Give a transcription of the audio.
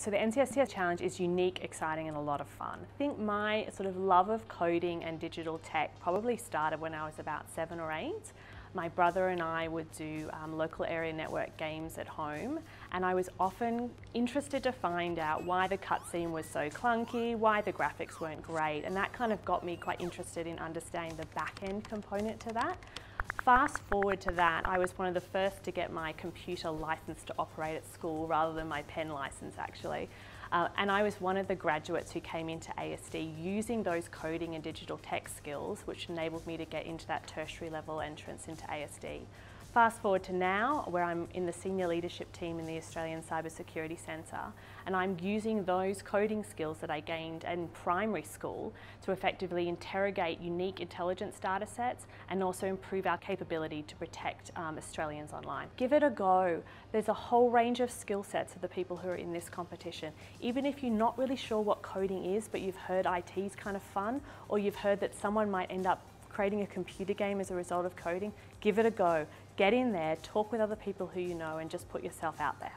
So the NCSS Challenge is unique, exciting and a lot of fun. I think my sort of love of coding and digital tech probably started when I was about seven or eight. My brother and I would do um, local area network games at home and I was often interested to find out why the cutscene was so clunky, why the graphics weren't great and that kind of got me quite interested in understanding the back end component to that. Fast forward to that, I was one of the first to get my computer license to operate at school rather than my pen license actually. Uh, and I was one of the graduates who came into ASD using those coding and digital tech skills which enabled me to get into that tertiary level entrance into ASD. Fast forward to now, where I'm in the senior leadership team in the Australian Cybersecurity Centre, and I'm using those coding skills that I gained in primary school to effectively interrogate unique intelligence data sets and also improve our capability to protect um, Australians online. Give it a go. There's a whole range of skill sets of the people who are in this competition. Even if you're not really sure what coding is, but you've heard IT is kind of fun, or you've heard that someone might end up creating a computer game as a result of coding, give it a go. Get in there, talk with other people who you know and just put yourself out there.